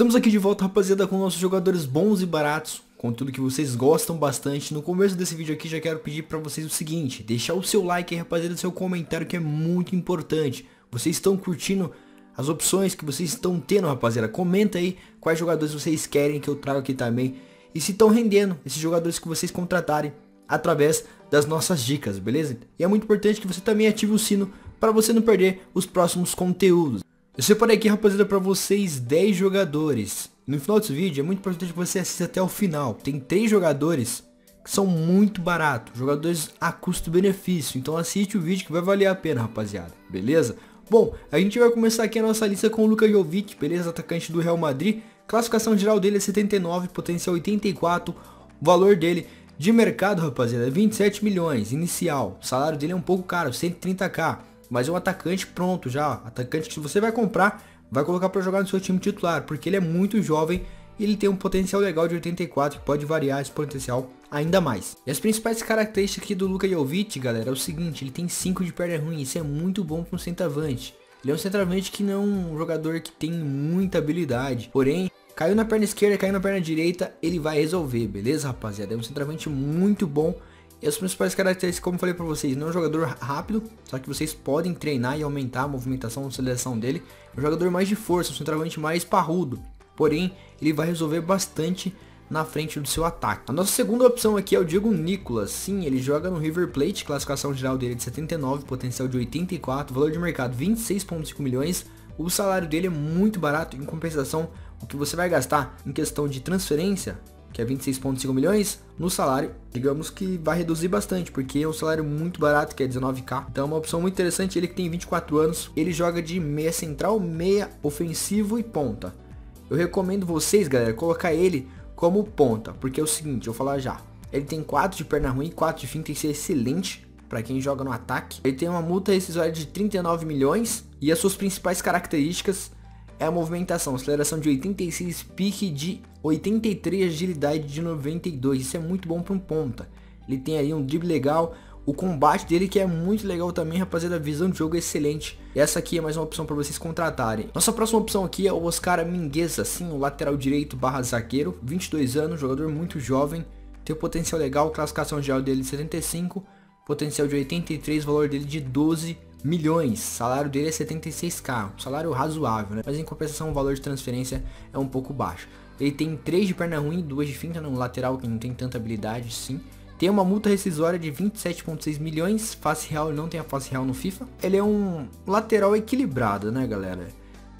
Estamos aqui de volta, rapaziada, com nossos jogadores bons e baratos, com tudo que vocês gostam bastante. No começo desse vídeo aqui já quero pedir pra vocês o seguinte, deixar o seu like aí, rapaziada, seu comentário que é muito importante. Vocês estão curtindo as opções que vocês estão tendo, rapaziada? Comenta aí quais jogadores vocês querem que eu traga aqui também. E se estão rendendo esses jogadores que vocês contratarem através das nossas dicas, beleza? E é muito importante que você também ative o sino para você não perder os próximos conteúdos. Eu separei aqui, rapaziada, para vocês 10 jogadores. No final desse vídeo é muito importante que você assista até o final. Tem 3 jogadores que são muito baratos, jogadores a custo-benefício. Então assiste o vídeo que vai valer a pena, rapaziada. Beleza? Bom, a gente vai começar aqui a nossa lista com o Luka Jovic, beleza? Atacante do Real Madrid. Classificação geral dele é 79, potencial 84. O valor dele de mercado, rapaziada, é 27 milhões inicial. O salário dele é um pouco caro, 130k mas é um atacante pronto já, atacante que você vai comprar, vai colocar para jogar no seu time titular, porque ele é muito jovem e ele tem um potencial legal de 84 que pode variar esse potencial ainda mais. E as principais características aqui do Luka Jovic, galera, é o seguinte, ele tem 5 de perna ruim, isso é muito bom para um centroavante. Ele é um centroavante que não é um jogador que tem muita habilidade, porém, caiu na perna esquerda, caiu na perna direita, ele vai resolver, beleza, rapaziada? É um centroavante muito bom e as principais características, como falei para vocês, não é um jogador rápido, só que vocês podem treinar e aumentar a movimentação da seleção dele. É um jogador mais de força, um centroavante mais parrudo. Porém, ele vai resolver bastante na frente do seu ataque. A nossa segunda opção aqui é o Diego Nicolas. Sim, ele joga no River Plate, classificação geral dele é de 79, potencial de 84, valor de mercado 26.5 milhões. O salário dele é muito barato, em compensação, o que você vai gastar em questão de transferência que é 26,5 milhões, no salário, digamos que vai reduzir bastante, porque é um salário muito barato, que é 19k. Então é uma opção muito interessante, ele que tem 24 anos, ele joga de meia central, meia ofensivo e ponta. Eu recomendo vocês, galera, colocar ele como ponta, porque é o seguinte, eu vou falar já. Ele tem 4 de perna ruim, 4 de finta, isso é excelente para quem joga no ataque. Ele tem uma multa rescisória de 39 milhões e as suas principais características é a movimentação, aceleração de 86, pique de 83, agilidade de 92. Isso é muito bom para um ponta. Ele tem aí um drible legal, o combate dele que é muito legal também, rapaziada, a visão de jogo é excelente. E essa aqui é mais uma opção para vocês contratarem. Nossa próxima opção aqui é o Oscar Mingueza, sim, o lateral direito barra zagueiro, 22 anos, jogador muito jovem, tem um potencial legal, classificação geral dele de 75, potencial de 83, valor dele de 12 milhões, salário dele é 76k, um salário razoável, né? Mas em compensação o valor de transferência é um pouco baixo. Ele tem 3 de perna ruim, 2 de finta no lateral que não tem tanta habilidade, sim. Tem uma multa rescisória de 27.6 milhões, face real, não tem a face real no FIFA. Ele é um lateral equilibrado, né, galera?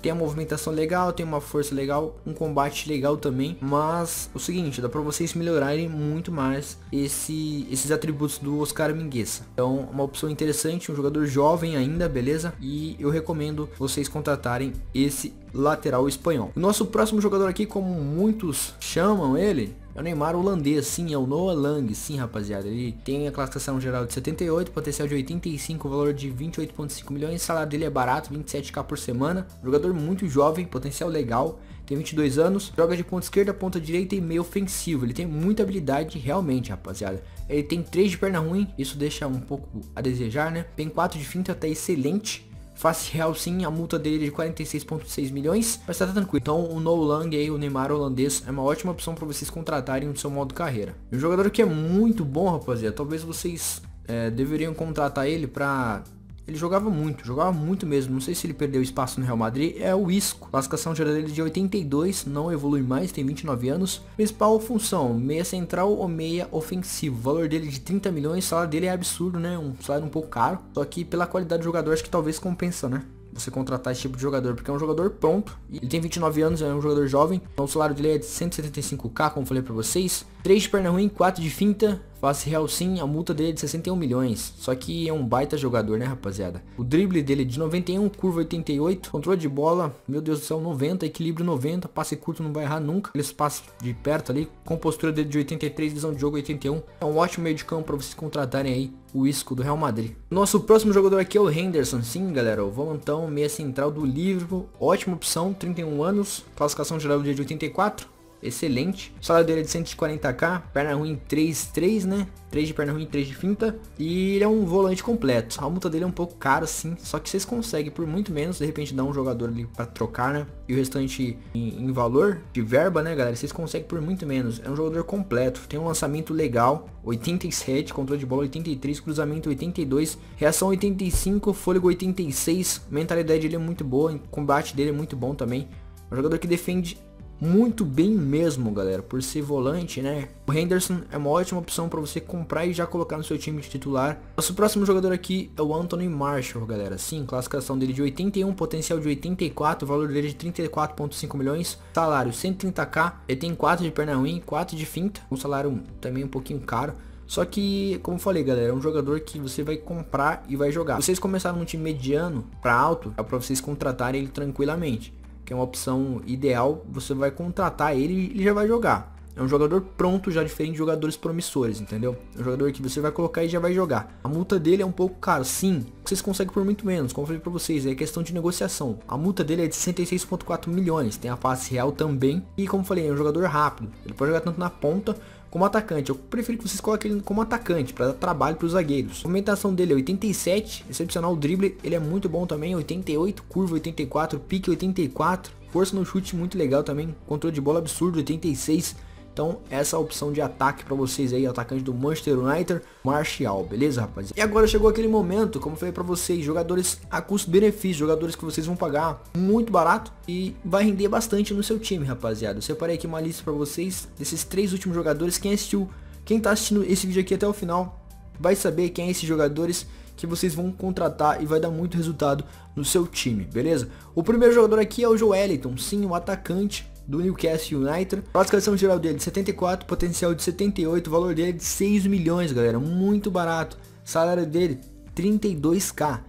Tem a movimentação legal, tem uma força legal, um combate legal também, mas o seguinte, dá para vocês melhorarem muito mais esse, esses atributos do Oscar Mingueza. Então, uma opção interessante, um jogador jovem ainda, beleza? E eu recomendo vocês contratarem esse lateral espanhol. O nosso próximo jogador aqui, como muitos chamam ele, é o Neymar holandês, sim, é o Noah Lang, sim, rapaziada. Ele tem a classificação geral de 78, potencial de 85, valor de 28,5 milhões. O salário dele é barato, 27k por semana. Jogador muito jovem, potencial legal. Tem 22 anos, joga de ponta esquerda, ponta direita e meio ofensivo. Ele tem muita habilidade realmente, rapaziada. Ele tem 3 de perna ruim, isso deixa um pouco a desejar, né? Tem 4 de finta, até excelente. Face real sim, a multa dele é de 46.6 milhões, mas tá tranquilo. Então o No Lang aí, o Neymar holandês, é uma ótima opção para vocês contratarem no seu modo carreira. Um jogador que é muito bom, rapaziada, talvez vocês é, deveriam contratar ele para ele jogava muito, jogava muito mesmo. Não sei se ele perdeu espaço no Real Madrid. É o Isco. Classificação geral dele de 82, não evolui mais, tem 29 anos. Principal função, meia central ou meia ofensivo. O valor dele de 30 milhões, o salário dele é absurdo, né? Um salário um pouco caro. Só que pela qualidade do jogador, acho que talvez compensa, né? você contratar esse tipo de jogador, porque é um jogador pronto, ele tem 29 anos, é um jogador jovem, então o salário dele é de 175k, como falei pra vocês, 3 de perna ruim, 4 de finta, face real sim, a multa dele é de 61 milhões, só que é um baita jogador, né rapaziada. O drible dele é de 91, curva 88, controle de bola, meu Deus do céu, 90, equilíbrio 90, passe curto não vai errar nunca, ele passa de perto ali, compostura dele de 83, visão de jogo 81, é um ótimo meio de campo pra vocês contratarem aí o Isco do Real Madrid. Nosso próximo jogador aqui é o Henderson, sim galera, o volantão, meia central do Liverpool, ótima opção, 31 anos, classificação geral do dia de 84, excelente. O salário dele é de 140k, perna ruim 3, 3, né? 3 de perna ruim, 3 de finta. E ele é um volante completo. A multa dele é um pouco cara, sim. Só que vocês conseguem por muito menos, de repente, dar um jogador ali pra trocar, né? E o restante em, em valor de verba, né, galera? Vocês conseguem por muito menos. É um jogador completo. Tem um lançamento legal. 87, controle de bola 83, cruzamento 82, reação 85, fôlego 86. Mentalidade dele é muito boa. Combate dele é muito bom também. É um jogador que defende muito bem mesmo, galera, por ser volante, né? O Henderson é uma ótima opção para você comprar e já colocar no seu time de titular. Nosso próximo jogador aqui é o Anthony Marshall, galera. Sim, classificação dele de 81, potencial de 84, valor dele de 34.5 milhões, salário 130k, ele tem 4 de perna ruim, 4 de finta, um salário também um pouquinho caro. Só que, como falei, galera, é um jogador que você vai comprar e vai jogar. Vocês começaram num time mediano para alto, é para vocês contratarem ele tranquilamente que é uma opção ideal, você vai contratar ele e ele já vai jogar. É um jogador pronto, já diferente de jogadores promissores, entendeu? É um jogador que você vai colocar e já vai jogar. A multa dele é um pouco cara, sim. Vocês conseguem por muito menos, como eu falei pra vocês, é questão de negociação. A multa dele é de 66.4 milhões, tem a face real também. E como eu falei, é um jogador rápido. Ele pode jogar tanto na ponta como atacante. Eu prefiro que vocês coloquem ele como atacante, para dar trabalho para os zagueiros. A movimentação dele é 87, excepcional o drible, ele é muito bom também, 88, curva 84, pique 84, força no chute muito legal também, controle de bola absurdo 86. Então, essa é a opção de ataque para vocês aí, atacante do Manchester United, Martial, beleza, rapaziada? E agora chegou aquele momento, como eu falei para vocês, jogadores a custo-benefício, jogadores que vocês vão pagar muito barato e vai render bastante no seu time, rapaziada. Eu separei aqui uma lista para vocês desses três últimos jogadores, quem assistiu, quem tá assistindo esse vídeo aqui até o final, vai saber quem é esses jogadores que vocês vão contratar e vai dar muito resultado no seu time, beleza? O primeiro jogador aqui é o Joeliton, sim, o atacante do Newcastle United. Classificação geral dele de 74, potencial de 78, valor dele de 6 milhões, galera, muito barato. Salário dele 32k.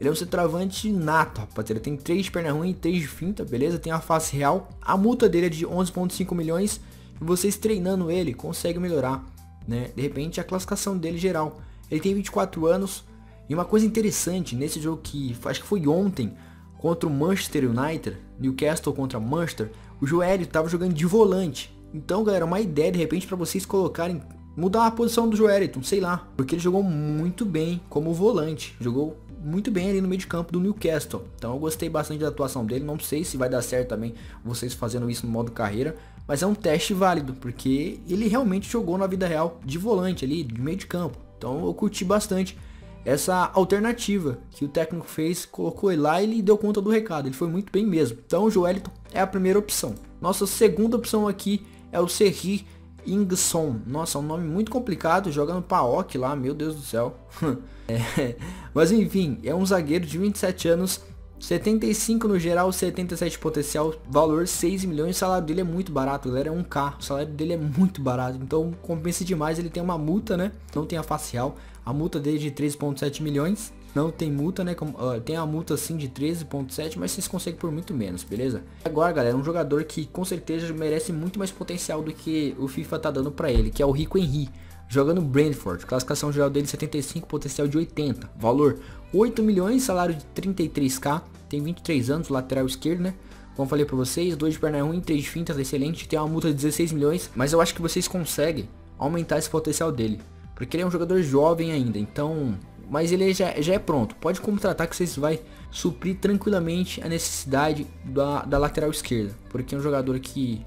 Ele é um centroavante nato, rapaz. Ele tem 3 de perna ruim e 3 de finta, beleza? Tem a face real. A multa dele é de 11.5 milhões. E vocês treinando ele, consegue melhorar, né? De repente, a classificação dele geral. Ele tem 24 anos. E uma coisa interessante, nesse jogo que acho que foi ontem, contra o Manchester United, Newcastle contra Manchester, o Joelho estava jogando de volante. Então, galera, uma ideia de repente para vocês colocarem, mudar a posição do Joeliton, sei lá, porque ele jogou muito bem como volante, jogou muito bem ali no meio de campo do Newcastle. Então eu gostei bastante da atuação dele, não sei se vai dar certo também vocês fazendo isso no modo carreira, mas é um teste válido, porque ele realmente jogou na vida real de volante ali, de meio de campo. Então eu curti bastante essa alternativa que o técnico fez, colocou ele lá e ele deu conta do recado. Ele foi muito bem mesmo. Então o Joeliton é a primeira opção. Nossa segunda opção aqui é o Serri Ingson. Nossa, é um nome muito complicado, joga no PAOK lá, meu Deus do céu. é, mas enfim, é um zagueiro de 27 anos 75 no geral, 77 potencial, valor 6 milhões, o salário dele é muito barato, galera, é 1k, o salário dele é muito barato, então compensa demais, ele tem uma multa, né, não tem a facial, a multa dele é de 3.7 milhões, não tem multa, né, tem a multa sim de 13.7, mas vocês conseguem por muito menos, beleza? Agora, galera, um jogador que com certeza merece muito mais potencial do que o FIFA tá dando pra ele, que é o Rico Henry. Jogando Brentford, classificação geral dele 75, potencial de 80, valor 8 milhões, salário de 33k, tem 23 anos, lateral esquerdo, né? Como falei pra vocês, 2 de perna ruim, 3 de fintas, excelente, tem uma multa de 16 milhões, mas eu acho que vocês conseguem aumentar esse potencial dele, porque ele é um jogador jovem ainda, então, mas ele já, já é pronto, pode contratar que vocês vai suprir tranquilamente a necessidade da, da lateral esquerda, porque é um jogador que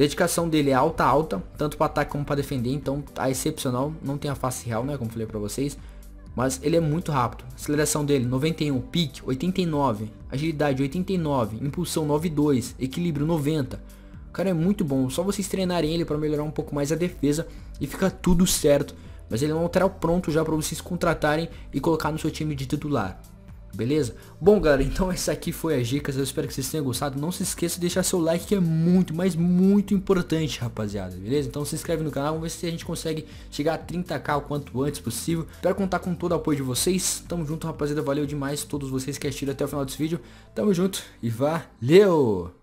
dedicação dele é alta alta, tanto para ataque como para defender, então tá excepcional, não tem a face real, né, como falei para vocês. Mas ele é muito rápido. Aceleração dele 91, pique 89, agilidade 89, impulsão 92, equilíbrio 90. O cara é muito bom, só vocês treinarem ele para melhorar um pouco mais a defesa e fica tudo certo. Mas ele é um lateral pronto já para vocês contratarem e colocar no seu time de titular. Beleza? Bom, galera, então essa aqui foi as dicas. Eu espero que vocês tenham gostado. Não se esqueça de deixar seu like, que é muito, mas muito importante, rapaziada. Beleza? Então se inscreve no canal. Vamos ver se a gente consegue chegar a 30k o quanto antes possível. Espero contar com todo o apoio de vocês. Tamo junto, rapaziada. Valeu demais todos vocês que assistiram até o final desse vídeo. Tamo junto e valeu!